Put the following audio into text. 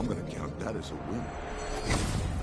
I'm gonna count that as a win.